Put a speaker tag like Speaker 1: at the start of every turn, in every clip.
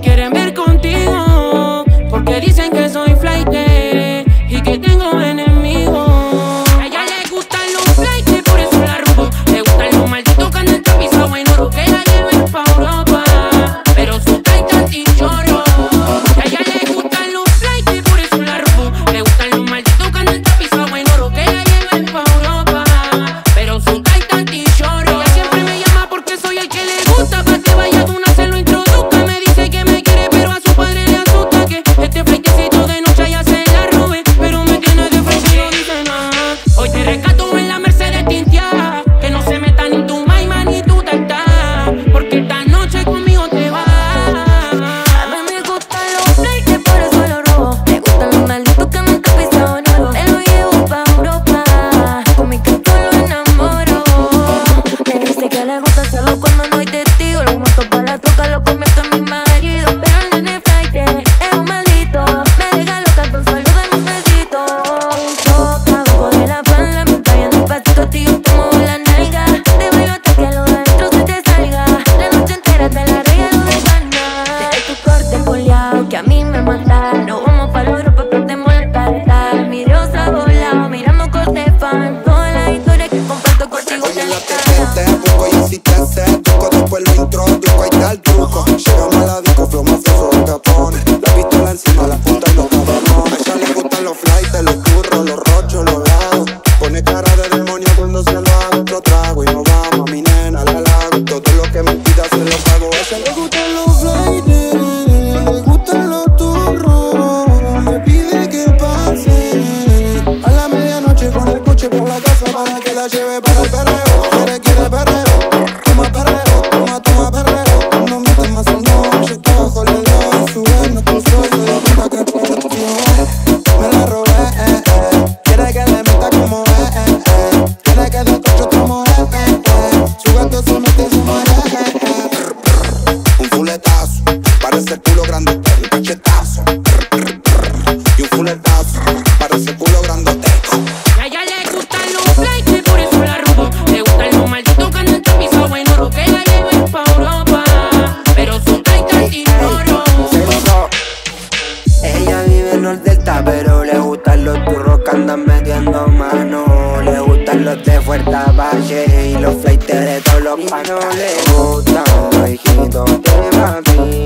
Speaker 1: quieren que tan la
Speaker 2: lleve
Speaker 1: Los flights
Speaker 3: de todos los panos les gustan Bajitos de Madrid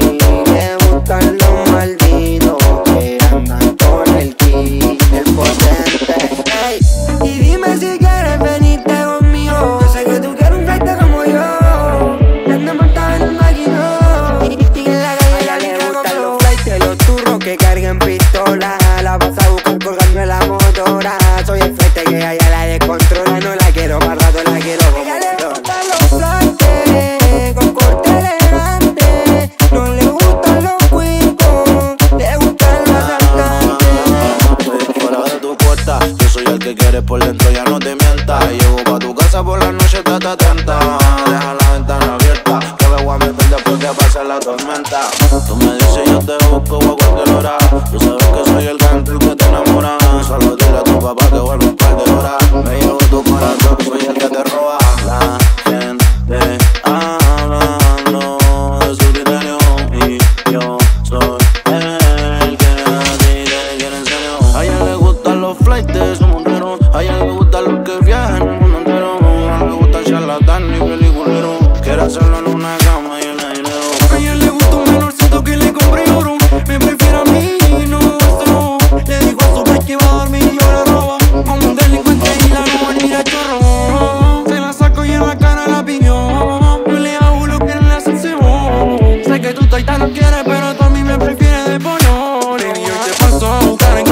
Speaker 3: te quieres
Speaker 4: por dentro ya no te mientas. Llego pa' tu casa por la noche, estate atenta. Deja la ventana abierta, que me voy a meter después que pase la tormenta. Tú me dices yo te busco a cualquier hora. Tú sabes que soy el cantor que te enamora. Solo dile a tu papá que vuelvo un par de horas.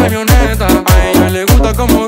Speaker 4: camioneta. A ella le gusta como